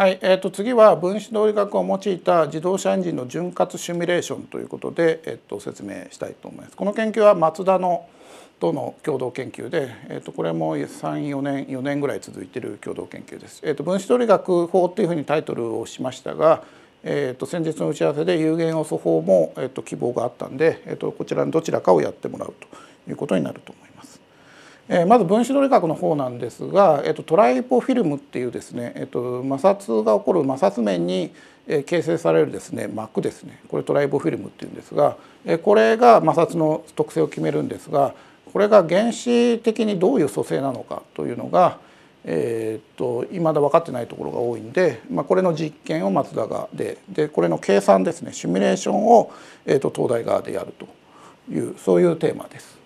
はい、えー、と次は分子動力学を用いた自動車エンジンの潤滑シミュレーションということで、えー、と説明したいと思います。この研究はマツダのとの共同研究で、えー、とこれも34年4年ぐらい続いている共同研究です。えー、と分子動力学法というふうにタイトルをしましたが、えー、と先日の打ち合わせで有限要素法も、えー、と希望があったんで、えー、とこちらのどちらかをやってもらうということになると。え、まず分子動力学の方なんですが、えー、とトライポフィルムっていうですね、えー、と摩擦が起こる摩擦面に形成されるですね膜ですねこれトライボフィルムっていうんですがえこれが摩擦の特性を決めるんですがこれが原子的にどういう組成なのかというのがえー、と未だ分かってないところが多いんで、まあ、これの実験を松田がででこれの計算ですねシミュレーションを、えー、と東大側でやるというそういうテーマです。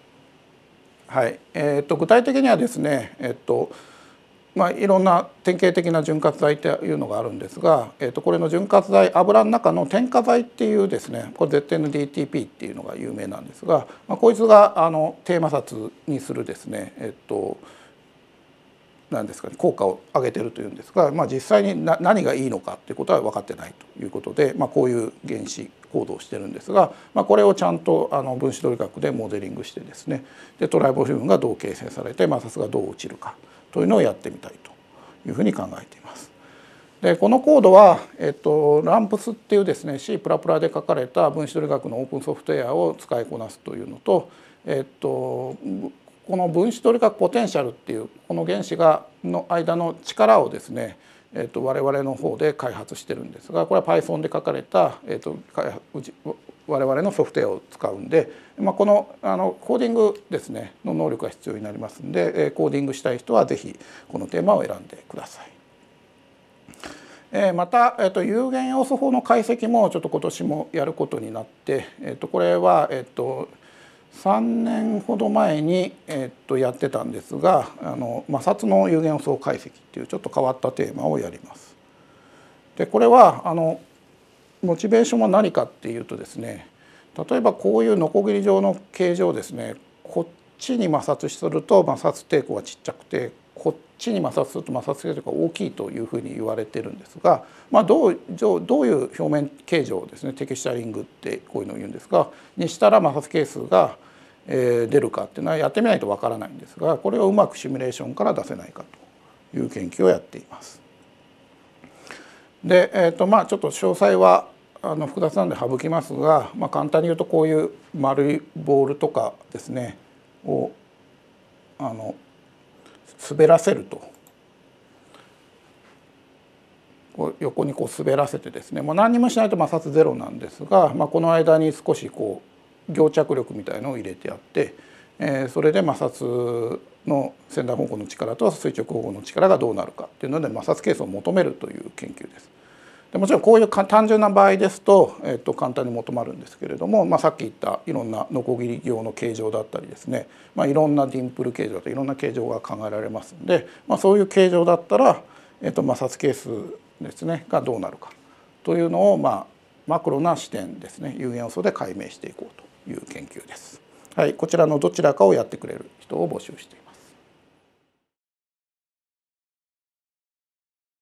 はい。えー、と具体的にはですね、えーとまあ、いろんな典型的な潤滑剤っていうのがあるんですが、えー、とこれの潤滑剤油の中の添加剤っていうですねこれ ZNDTP っていうのが有名なんですが、まあ、こいつがあの低摩擦にするですね、えー、となんですかね効果を上げてるというんですが、まあ、実際に何がいいのかっていうことは分かってないということで、まあ、こういう原子行動してるんですが、まあ、これをちゃんとあの分子動力学でモデリングしてですねでトライボフィルムがどう形成されて摩擦がどう落ちるかというのをやってみたいというふうに考えています。でこのコードは、えっと、ランプスっていうですね C++ で書かれた分子動力学のオープンソフトウェアを使いこなすというのと、えっと、この分子動力学ポテンシャルっていうこの原子がの間の力をですね、えー、と我々の方で開発してるんですがこれは Python で書かれた、えー、と我々のソフトウェアを使うんで、まあ、このあのコーディングですねの能力が必要になりますんでコーディングしたい人は是非このテーマを選んでください。また、えっと、有限要素法の解析もちょっと今年もやることになって、えっと、これは、えっと、3年ほど前に、えっと、やってたんですがあの摩擦の有限層解析っていうちょっと変わったテーマをやります。でこれはあのモチベーションは何かっていうとですね例えばこういうノコギリ状の形状ですねこっちに摩擦すると摩擦抵抗がちっちゃくてこっちに摩擦すると摩擦抵抗が大きいというふうに言われてるんですが、まあ、どうどういう表面形状ですねテキスチャリングってこういうのを言うんですがにしたら摩擦係数が出るかっていうのはやってみないとわからないんですがこれをうまくシミュレーションから出せないかという研究をやっています。で、えーとまあ、ちょっと詳細はあの複雑なんで省きますが、まあ、簡単に言うとこういう丸いボールとかですねをあの滑らせるとこう横にこう滑らせてですね、まあ、何にもしないと摩擦ゼロなんですが、まあ、この間に少しこう凝着力みたいのを入れてあって、えー、それで摩擦の先端方向の力と垂直方向の力がどうなるかっていうので摩擦係数を求めるという研究です。でもちろんこういう単純な場合ですと,、えー、と簡単に求まるんですけれども、まあ、さっき言ったいろんなノコギリ状の形状だったりですね、まあ、いろんなディンプル形状といろんな形状が考えられますので、まあ、そういう形状だったら、えー、と摩擦係数ですねがどうなるかというのを、まあ、マクロな視点ですね有限要素で解明していこうという研究です。はい、こちらのどちらかをやってくれる人を募集しています。